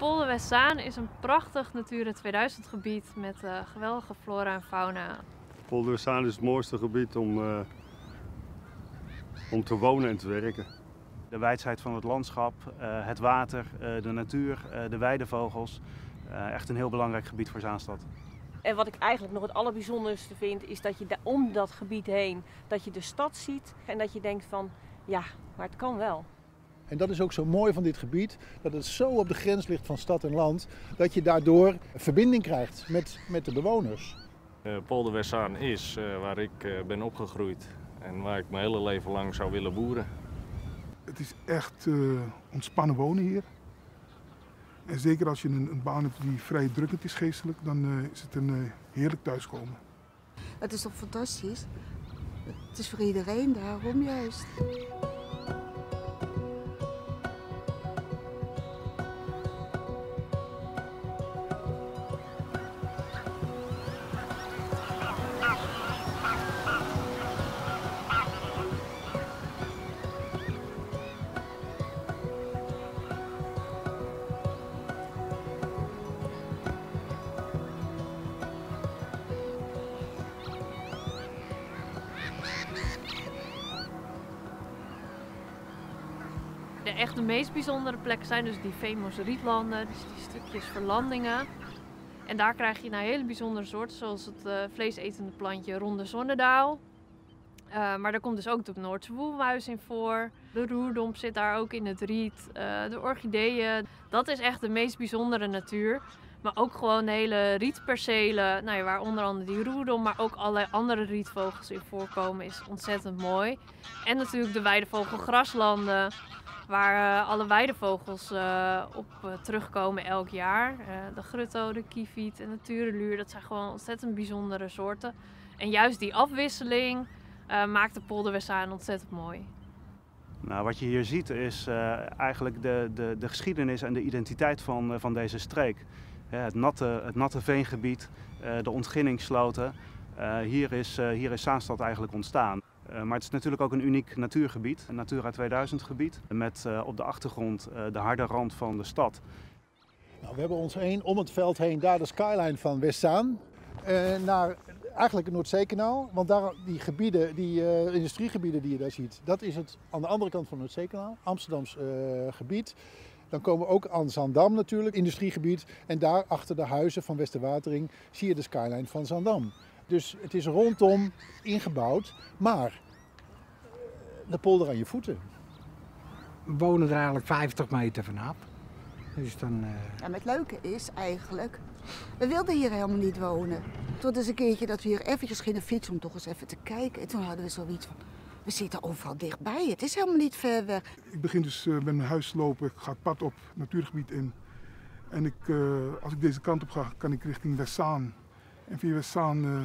Polder Westzaan is een prachtig Natura 2000 gebied met uh, geweldige flora en fauna. Polder Westzaan is het mooiste gebied om, uh, om te wonen en te werken. De wijsheid van het landschap, uh, het water, de natuur, de weidevogels. echt een heel belangrijk gebied voor Zaanstad. En wat ik eigenlijk nog het allerbijzonderste vind, is dat je om dat gebied heen, dat je de stad ziet en dat je denkt van, ja, maar het kan wel. En dat is ook zo mooi van dit gebied, dat het zo op de grens ligt van stad en land, dat je daardoor verbinding krijgt met, met de bewoners. Uh, Polder Westzaan is uh, waar ik uh, ben opgegroeid en waar ik mijn hele leven lang zou willen boeren. Het is echt ontspannen wonen hier. En zeker als je een, een, baan hebt die vrij drukkend is geestelijk, dan is het een heerlijk thuiskomen. Het is toch fantastisch? Het is voor iedereen, daarom juist. Echt de meest bijzondere plekken zijn dus die fameuze rietlanden, dus die stukjes verlandingen. En daar krijg je nou hele bijzondere soorten, zoals het uh, vleesetende plantje ronde zonnedaal. Uh, maar daar komt dus ook de Noordse woelmuis in voor. De roerdomp zit daar ook in het riet. Uh, de orchideeën. Dat is echt de meest bijzondere natuur. Maar ook gewoon hele rietpercelen, nou ja, waar onder andere die roerdom, maar ook allerlei andere rietvogels in voorkomen, is ontzettend mooi. En natuurlijk de weidevogelgraslanden, waar uh, alle weidevogels uh, op uh, terugkomen elk jaar. de grutto, de kieviet en de tureluur, dat zijn gewoon ontzettend bijzondere soorten. En juist die afwisseling maakt de polder Westzaan ontzettend mooi. Nou, wat je hier ziet is eigenlijk de, de, de geschiedenis en de identiteit van, van deze streek. het, natte, het natte veengebied, de ontginningssloten. hier, is, hier is Zaanstad eigenlijk ontstaan. Uh, maar het is natuurlijk ook een uniek natuurgebied, een Natura 2000 gebied. Met uh, op de achtergrond uh, de harde rand van de stad. Nou, we hebben ons heen, om het veld heen, daar de skyline van Westzaan. naar eigenlijk het Noordzeekanaal. Want daar, die gebieden, die industriegebieden die je daar ziet, dat is het aan de andere kant van het Noordzeekanaal, Amsterdams gebied. Dan komen we ook aan Zandam natuurlijk, industriegebied. En daar achter de huizen van Westerwatering zie je de skyline van Zandam. Dus het is rondom ingebouwd, maar de polder aan je voeten. We wonen er eigenlijk 50 meter vanaf. Dus dan, uh... ja, maar het leuke is eigenlijk, we wilden hier helemaal niet wonen. Tot eens een keertje dat we hier eventjes gingen fietsen om toch eens even te kijken. En toen hadden we zoiets van, we zitten overal dichtbij, het is helemaal niet ver weg. Ik begin dus uh, met mijn huis lopen, ik ga het pad op, natuurgebied in. En ik, uh, als ik deze kant op ga, kan ik richting Westzaan. En via Westzaan uh,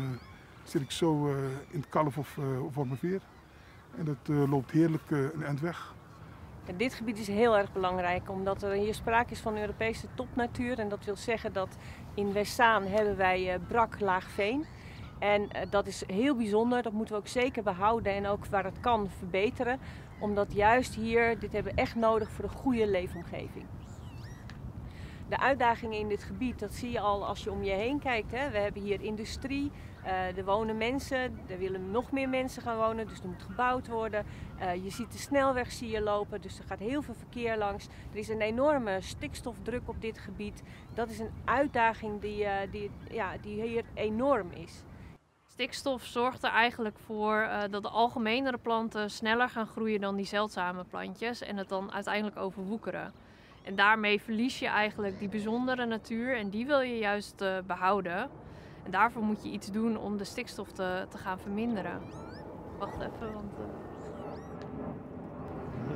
zit ik zo uh, in het Kalf of, of Wormerveer. En dat loopt heerlijk een eind weg. Dit gebied is heel erg belangrijk omdat er hier sprake is van Europese topnatuur. En dat wil zeggen dat in Westzaan hebben wij brak laag veen. En dat is heel bijzonder, dat moeten we ook zeker behouden en ook waar het kan verbeteren. Omdat juist hier, dit hebben we echt nodig voor een goede leefomgeving de uitdagingen in dit gebied, dat zie je al als je om je heen kijkt. Hè. We hebben hier industrie, uh, er wonen mensen, er willen nog meer mensen gaan wonen, dus er moet gebouwd worden. Uh, je ziet de snelweg zie je lopen, dus er gaat heel veel verkeer langs. Er is een enorme stikstofdruk op dit gebied. Dat is een uitdaging die, uh, die, ja, die hier enorm is. Stikstof zorgt er eigenlijk voor dat de algemenere planten sneller gaan groeien dan die zeldzame plantjes en het dan uiteindelijk overwoekeren. En daarmee verlies je eigenlijk die bijzondere natuur en die wil je juist uh, behouden. En daarvoor moet je iets doen om de stikstof te, te gaan verminderen. Wacht even, want... Uh...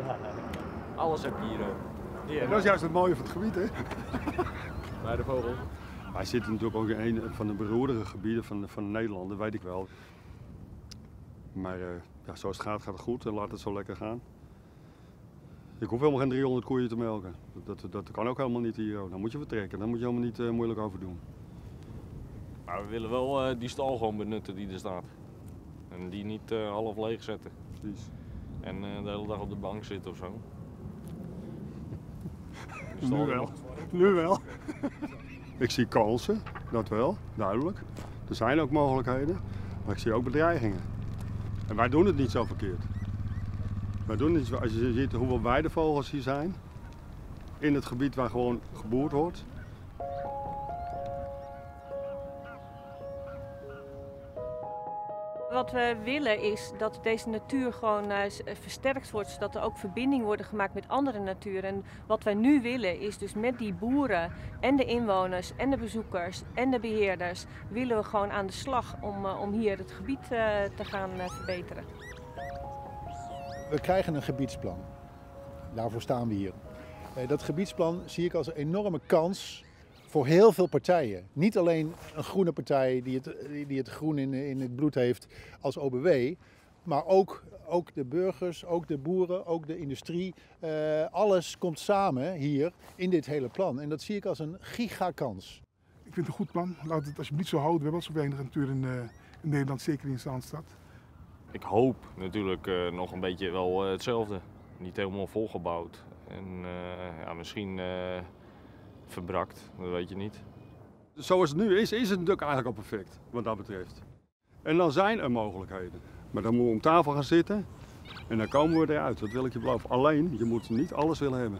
Ja, alles heb je hier ook. Dat is juist het mooie van het gebied, hè? Bij de vogel. Wij zitten natuurlijk ook in een van de beroerdere gebieden van, van Nederland, dat weet ik wel. Maar uh, ja, zoals het gaat, gaat het goed en laat het zo lekker gaan. Ik hoef helemaal geen 300 koeien te melken. Dat, dat, dat kan ook helemaal niet hier. Dan moet je vertrekken. Dan moet je helemaal niet uh, moeilijk over doen. Maar we willen wel uh, die stal gewoon benutten die er staat. En die niet uh, half leeg zetten. Precies. En de hele dag op de bank zitten of zo. Nu wel. Nu wel. ik zie kansen, dat wel, duidelijk. Er zijn ook mogelijkheden, maar ik zie ook bedreigingen. En wij doen het niet zo verkeerd. Wij doen het, als je ziet hoeveel weidevogels hier zijn, in het gebied waar gewoon geboerd wordt. Wat we willen is dat deze natuur gewoon uh, versterkt wordt, zodat er ook verbindingen worden gemaakt met andere natuur. En wat wij nu willen is dus met die boeren en de inwoners en de bezoekers en de beheerders willen we gewoon aan de slag om, uh, om hier het gebied te gaan verbeteren. We krijgen een gebiedsplan. Daarvoor staan we hier. Dat gebiedsplan zie ik als een enorme kans voor heel veel partijen. Niet alleen een groene partij die het, die het groen in, in het bloed heeft als OBW, maar ook, ook de burgers, ook de boeren, ook de industrie. Uh, alles komt samen hier in dit hele plan. En dat zie ik als een gigakans. Ik vind het een goed plan. Laat het alsjeblieft zo houden. We hebben wel zo weinig natuur in, uh, in Nederland, zeker in Zaanstad. Ik hoop natuurlijk uh, nog een beetje wel hetzelfde. Niet helemaal volgebouwd. En ja, misschien verbrakt, dat weet je niet. Zoals het nu is, is het natuurlijk eigenlijk al perfect, wat dat betreft. En dan zijn er mogelijkheden. Maar dan moeten we om tafel gaan zitten en dan komen we eruit, dat wil ik je beloven. Alleen, je moet niet alles willen hebben.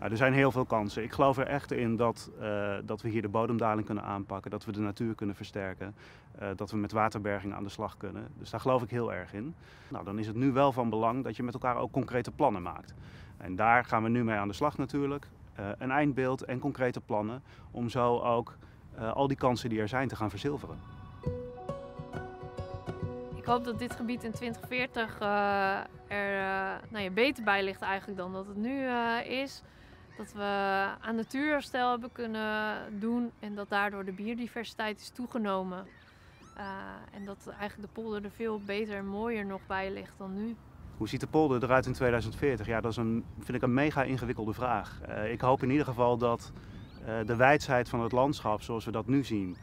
Er zijn heel veel kansen. Ik geloof er echt in dat, uh, dat we hier de bodemdaling kunnen aanpakken, dat we de natuur kunnen versterken, uh, dat we met waterberging aan de slag kunnen. Dus daar geloof ik heel erg in. Nou, dan is het nu wel van belang dat je met elkaar ook concrete plannen maakt. En daar gaan we nu mee aan de slag natuurlijk. Uh, een eindbeeld en concrete plannen om zo ook al die kansen die er zijn te gaan verzilveren. Ik hoop dat dit gebied in 2040 uh, er nou ja, beter bij ligt eigenlijk dan dat het nu is. Dat we aan natuurherstel hebben kunnen doen en dat daardoor de biodiversiteit is toegenomen. en dat eigenlijk de polder er veel beter en mooier nog bij ligt dan nu. Hoe ziet de polder eruit in 2040? Ja, dat is een, vind ik een mega ingewikkelde vraag. ik hoop in ieder geval dat de wijsheid van het landschap zoals we dat nu zien,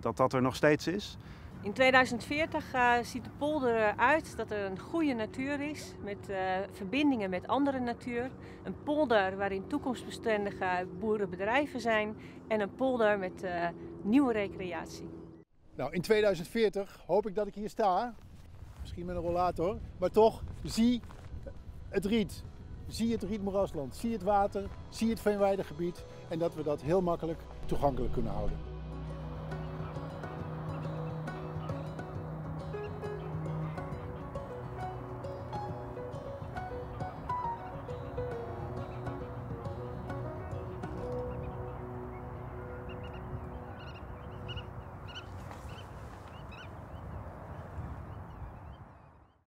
dat dat er nog steeds is. In 2040 uh, ziet de polder eruit dat er een goede natuur is met uh, verbindingen met andere natuur. Een polder waarin toekomstbestendige boerenbedrijven zijn en een polder met uh, nieuwe recreatie. Nou, in 2040 hoop ik dat ik hier sta, misschien met een rollator, maar toch zie het riet. Zie het rietmoerasland, zie het water, zie het veenweidegebied en dat we dat heel makkelijk toegankelijk kunnen houden.